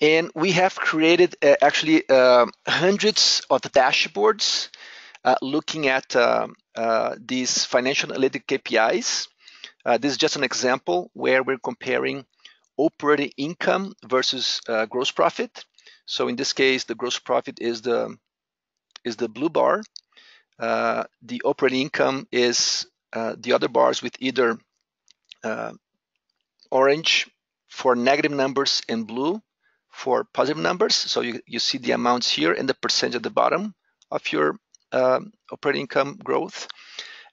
And we have created uh, actually uh, hundreds of dashboards uh, looking at um, uh, these financial analytic KPIs. Uh, this is just an example where we're comparing operating income versus uh, gross profit. So in this case, the gross profit is the is the blue bar. the operating income is the other bars with either orange for negative numbers and blue for positive numbers. So you, you see the amounts here and the percentage at the bottom of your um, operating income growth.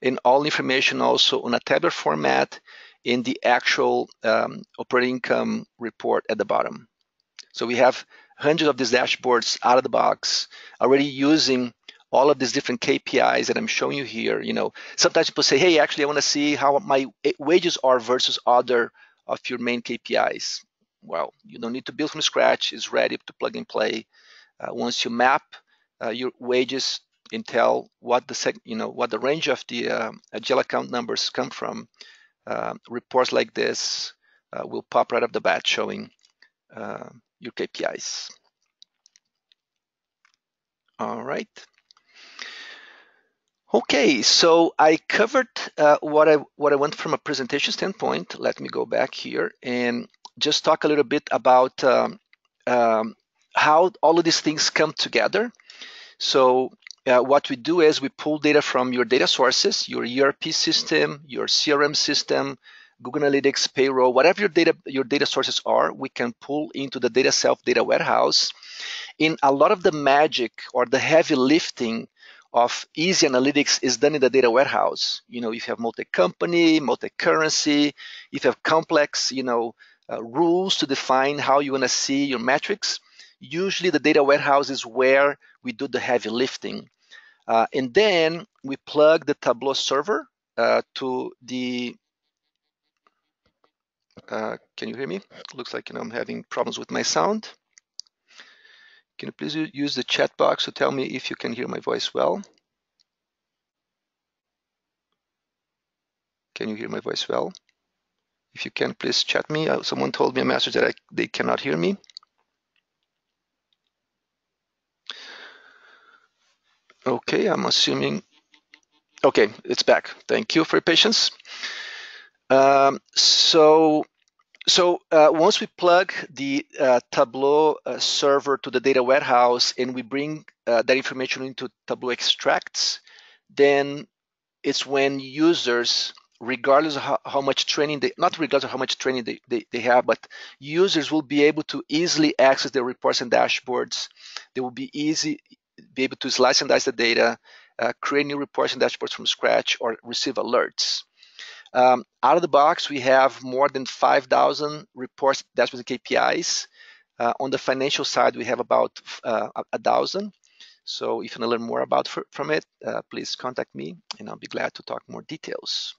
And all information also on a tabular format in the actual um, operating income report at the bottom. So we have hundreds of these dashboards out of the box already using all of these different KPIs that I'm showing you here. You know, sometimes people say, "Hey, actually, I want to see how my wages are versus other of your main KPIs." Well, you don't need to build from scratch. It's ready to plug and play. Uh, once you map uh, your wages and tell what the sec, you know what the range of the uh, GL account numbers come from, uh, reports like this uh, will pop right off the bat showing uh, your KPIs. All right. Okay, so I covered uh, what I what I want from a presentation standpoint. Let me go back here and just talk a little bit about um, um, how all of these things come together. So uh, what we do is we pull data from your data sources, your ERP system, your CRM system, Google Analytics, payroll, whatever your data your data sources are, we can pull into the DataSelf data warehouse. In a lot of the magic or the heavy lifting of easy analytics is done in the data warehouse. You know, if you have multi-company, multi-currency, if you have complex, you know, uh, rules to define how you want to see your metrics, usually the data warehouse is where we do the heavy lifting. Uh, and then we plug the Tableau server uh, to the, uh, can you hear me? Looks like you know, I'm having problems with my sound. Can you please use the chat box to tell me if you can hear my voice well? Can you hear my voice well? If you can, please chat me. Uh, someone told me a message that I, they cannot hear me. Okay, I'm assuming. Okay, it's back. Thank you for your patience. Um, so, so uh, once we plug the uh, Tableau uh, server to the data warehouse and we bring uh, that information into Tableau extracts, then it's when users, regardless of how, how, much training they, not regardless of how much training they, they, they have, but users will be able to easily access their reports and dashboards. They will be easy, be able to slice and dice the data, uh, create new reports and dashboards from scratch, or receive alerts. Um, out of the box, we have more than 5,000 reports, dashboards, and KPIs. Uh, on the financial side, we have about uh, a thousand. So if you want to learn more about from it, uh, please contact me, and I'll be glad to talk more details.